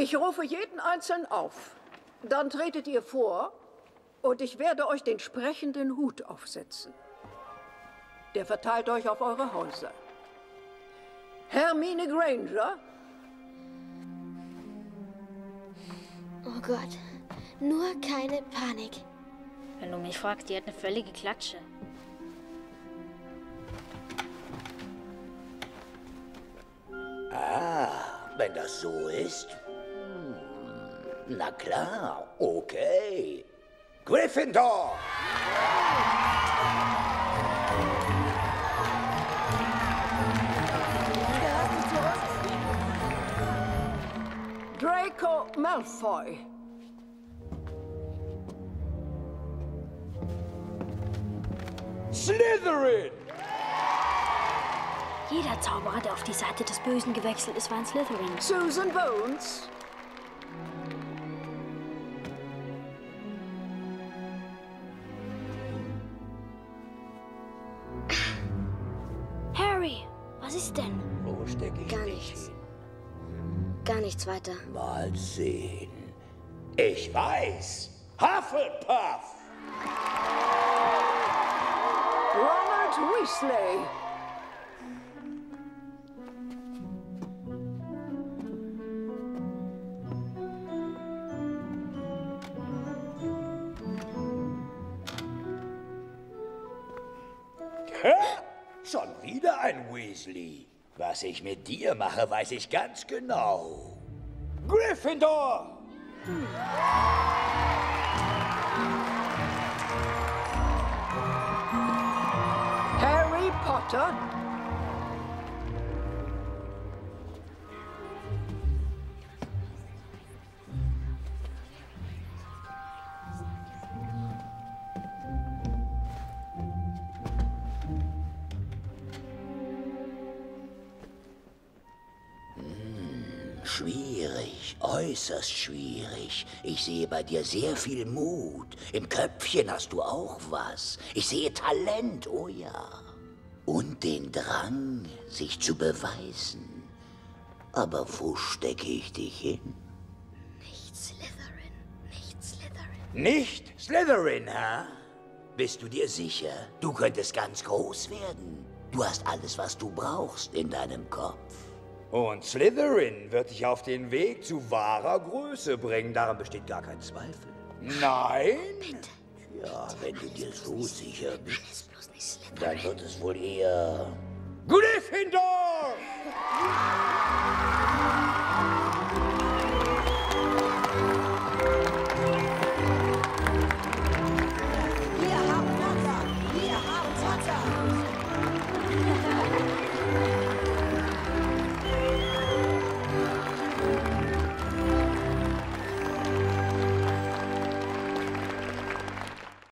Ich rufe jeden Einzelnen auf. Dann tretet ihr vor und ich werde euch den sprechenden Hut aufsetzen. Der verteilt euch auf eure Häuser. Hermine Granger? Oh Gott, nur keine Panik. Wenn du mich fragst, die hat eine völlige Klatsche. Ah, wenn das so ist. Na klar, okay. Gryffindor! Draco Malfoy. Slytherin! Jeder Zauberer, der auf die Seite des Bösen gewechselt ist, war ein Slytherin. Susan Bones. Was ist denn? Wo stecke ich Gar nichts. hin? Gar nichts weiter. Mal sehen. Ich weiß. Hufflepuff! Ronald Weasley. Hä? Schon wieder ein Weasley. Was ich mit dir mache, weiß ich ganz genau. Gryffindor! Harry Potter. Schwierig, äußerst schwierig. Ich sehe bei dir sehr viel Mut. Im Köpfchen hast du auch was. Ich sehe Talent, oh ja. Und den Drang, sich zu beweisen. Aber wo stecke ich dich hin? Nicht Slytherin, nicht Slytherin. Nicht Slytherin, hä? Bist du dir sicher? Du könntest ganz groß werden. Du hast alles, was du brauchst in deinem Kopf. Und Slytherin wird dich auf den Weg zu wahrer Größe bringen. Daran besteht gar kein Zweifel. Nein? Ja, wenn du dir so sicher bist, dann wird es wohl eher... Gryffindor!